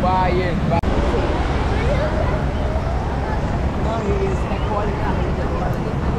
Bayern. Não, e é agora.